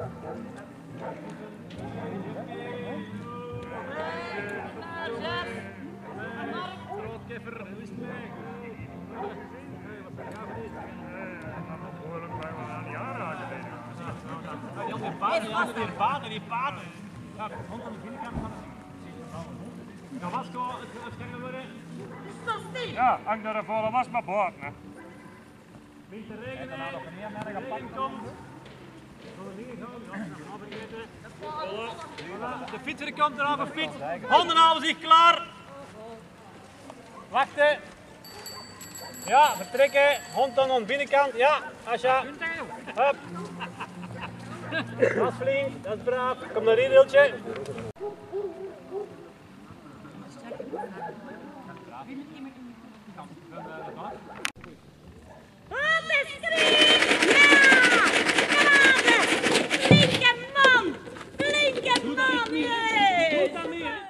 die paarden, ja, die paarden. Ja, hond aan de binnenkant van het... Ja, was gewoon het scherm worden. Ja, hang er volle was maar boord. hè. Begint te regenen. Regen komt. De fietser komt eraan, op fiets. Honden houden zich klaar. Wachten. Ja, vertrekken. Hond dan aan de binnenkant. Ja, Asja. Hup. Dat is flink, dat is braaf. Kom naar hier. Flinke man! Flinke também, hein?